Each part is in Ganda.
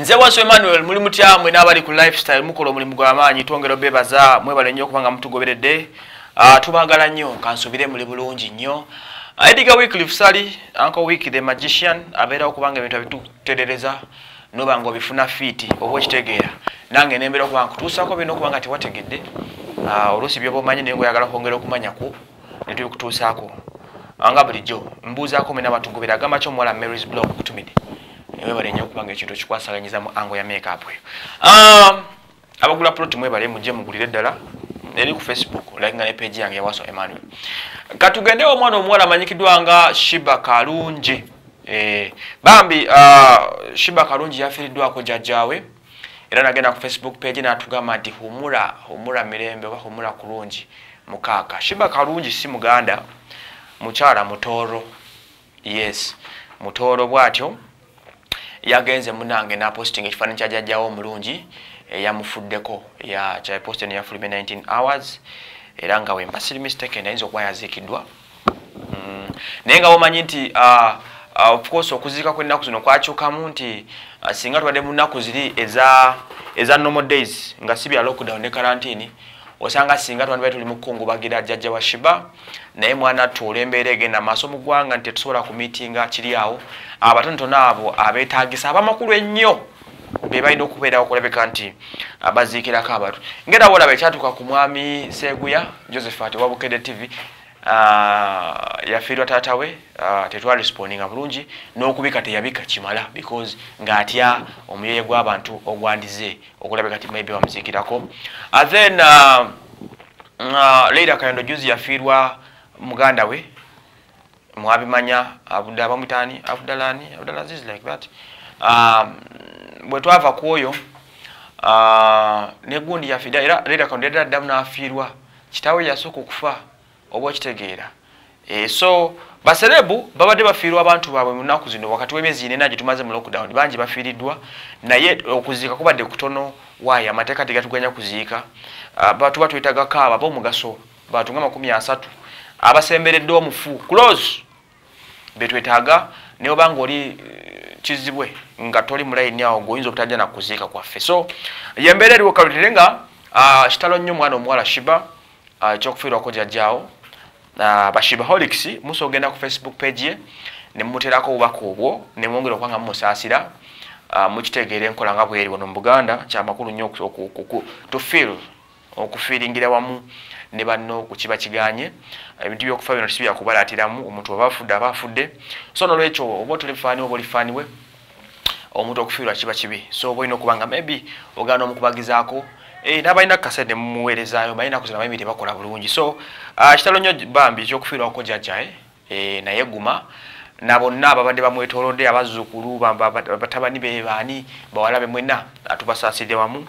nze waso emmanuel muli mutya mwe n'abali ku lifestyle mukola omulimu gw'amaanyi twongera obebaza mwebale nnyo okubanga mutugoberedde. Uh, tubaagala nnyo kansubire muli bulungi nnyo. Ediga wyclif sali uncle week the magician abeerawo kubanga ebintu abituterereza noba nga obifuna fiiti oba okitegeera. Nange nembeera okuba nkutuusako bino okubanga tewategedde. Uh, oluusi byoba omanyi naye ngaoyagala kwongera okumanyaku netubikutuusaako nga bulijjo mbuuzaako mwena batugobera agamba ki omuwala marys blog kutumidde mwebale nnyo okubanga ekintu okikwasaganyiza mu ango ya makeup eyo. Um, abagula plot mwebale mujje mugulire eddala eri ku facebook olinga ne page yange yawaso emmanuel. Katugendewo omwana omuwala amanyikiddwa nga shiba kalungi eh, bambi uh, shiba kalungi yafiiriddwako jjajjaawe era nagenda ku facebook page natugamba nti humura humura mirembe oba humura kulungi mukaaka. Shiba kalungi si muganda mukyala mutooro yes mutooro bwatyo yagenze munange naposting ekifaananyi kyajjajjawo omulungi eyamufuddeko ya kyaposti eno yafulumye 19 hours era nga wemba siri mistaken ayinza okuba yaziikiddwa mm. naye nga womanyi nti uh, uh, of course okuziika kwennaku zino kwakyukamu nti uh, singa tubadde mu nnaku ziri eza eza normal days nga si bya lockdown ne karantini osanga singa twandibaye tuli mukukungubagira jjajja wa shiba naye mwana tuula embeera egenda maaso mu ggwanga nti tetusobola kumiitinga kiri awo. Abatonotono abo abeetagisa abamakulu ennyo be balina okubeerawo okulabika nti baziikirako abantu. Ngera bolaba ekyatuuka ku mwami seguya joseph ati wabukedde tv yafiirwa taata we tetwarespondinga bulungi n'okubika teyabika kimala because ng'atya omuyeye gw'abantu ogwandize okulabika ti maybe bamuziikirako then leira kayendo juzi yafiirwa muganda we mwabimanya abamwitaani abdalani abdalaziz like that. Um, bwe twava ku oyo negundi yafiira era leira kayendo yadda addamu n'afiirwa kitaawe yasooka okufa oba okitegeera e, so baserebu babadde bafiirwa abantu baabwe mu nnaku zino wakati w'emyezi ine nagi tumaze mu lockdown bangi bafiiriddwa. Naye okuziika kubadde kutono waayo amateeka tegatuganya kuziika. Uh, tuba twetagako abo ab'omugaso bantu nga makumi asatu. Abasemberedde omufu close. Betwetaaga naye obanga oli kizibwe nga toli mulayini awo goyinza obutajja nakuziika kwaffe. So yembeera eriwo kalutere nga uh, kitalo nnyo omwana omuwala shiba ekyokufiirwako jjajjaawo bashibaholics musa ogenda ku facebook page ye nemumuterako obubaka obwo nemwongera okubanga mumusaasira mukitegeera enkola nga bweri wano mu buganda. Kyamakulu nnyo tofil okufiiringira wamu ne banno kukiba kiganye. Ebintu byokufa bino tisi byakubalatiramu omuntu oba afudde aba afudde. So nolwekyo oba otolifaaniwe oba olifaaniwe omuntu okufiirwa kiba kibi. So oba olina okubanga maybe ogana omukubagizaako nabalina kase ne mumuweerezaayo balina kuzina maybe tebakola bulungi. So uh, kitalo nnyo bambi ekyokufiirwako jjajjae eh, naye guma. Na bonna ababadde bamwetoolodde abazzukulu batabani be baani bawala be mwena atubasaasirire wamu.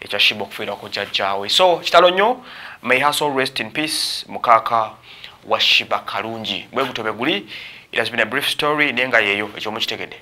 Ekyashiba okufiirwako jjajjaawe so kitalo nnyo may hustle rest in peace mukaaka wa shiba kalungi. Bwe gutobe guli it has been a brief story naye nga yeeyo ekyomukitegedde